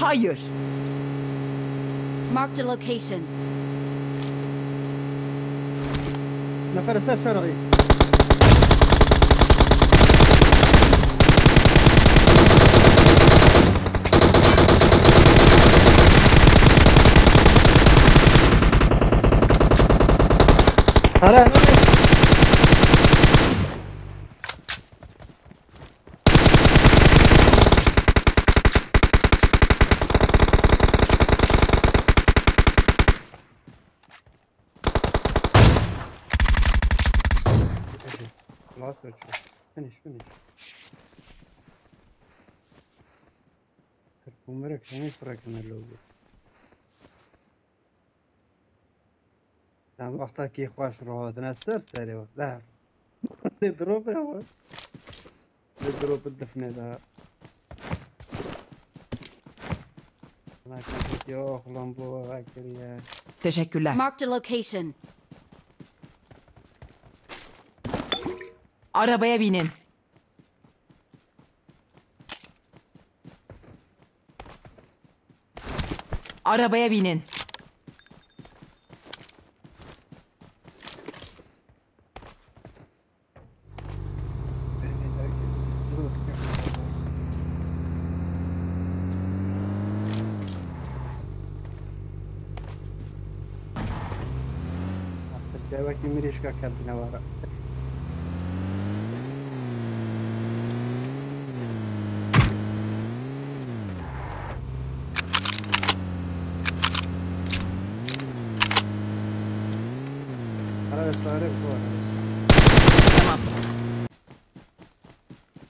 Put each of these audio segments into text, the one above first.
Hayır. Marked a location. نفر سر شرعي Last virtue. Finish, finish. Perfumerak henüz bırakınırlı دام وقتا کی خوش رو دنا سر سری و ظهر نضرب هو نضرب الدفن ده ما كانت يوخ لامبو Arabaya binin. Arabaya binin. Devaki mirişka kendine var. Ara sare bu arada. Tamam.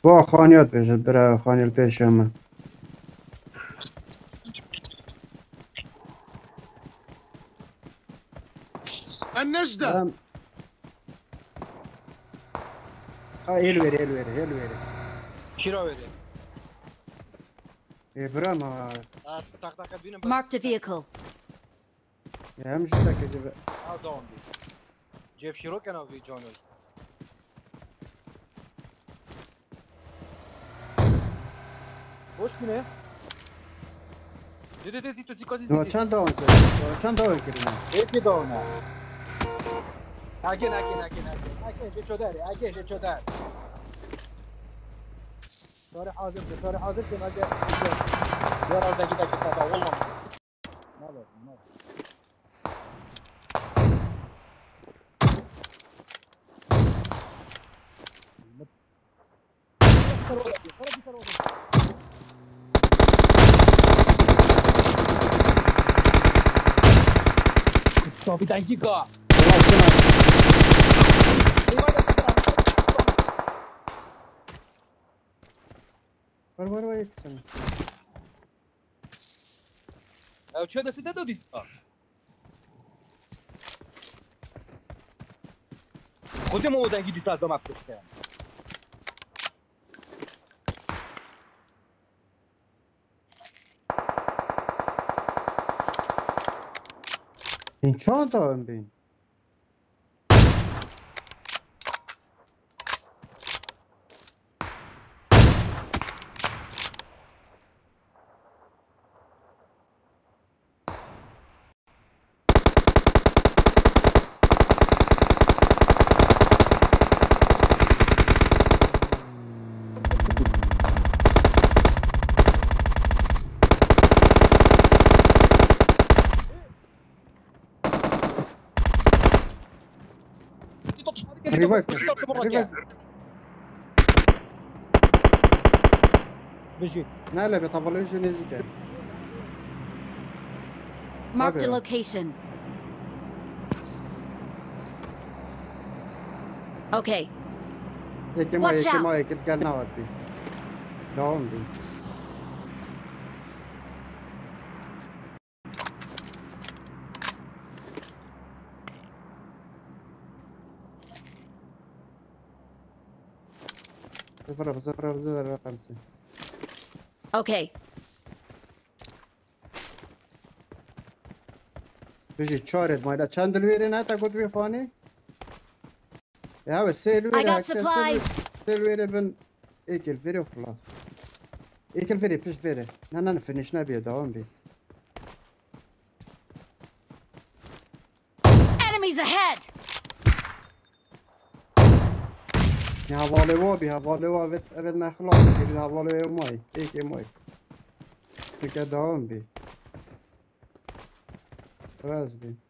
Bu خانيات بيش برا خاني البيش يما النجدة تمام اه el veri el veri el veri Kira vereyim. e bra ma Ha, tak tak binin. Marked a vehicle. ya hem şu da kezi Ha da on bir. Cep şirok yana bir canı. Boş mu ne? Dedi dedi dedi dikkat no edin. çan da on çan da kirina Eki de ona. Agen agen agen agen. Agen de çöder. Agen de çöder. Sonra hazır sonra hazır ki hadi. Yaralda gidelim kada olmaz. Ne var? Ne var? tarafa bakıyor. Sonra bir tarafa bakıyor. Mustafa bir dakika. Var var var yetişen. Evo čo da si te dodiskal? Hodimo ovo da je gidi ta domak poštena. Ben çağ da. Восток, Ревайв, ревайв. Бежи. Не, лебе, там валюю же не зике. Marked a location. Okay. Watch out. صفر صفر صفر خمسة Okay. بيجي تشارد ما إذا چند الويري ناتا قد بيفاني يا بس سيل I ويري got supplies. سيل ويري بن ايكل فيري خلاص ایکل فری پشت فری نه نه نه فینیش نبیه دوام بی Enemies ahead! یا حواله وا بی حواله وا اوید اوید من خلاص کردی حواله وا مای ایک مای فکر دوام بی عوض بی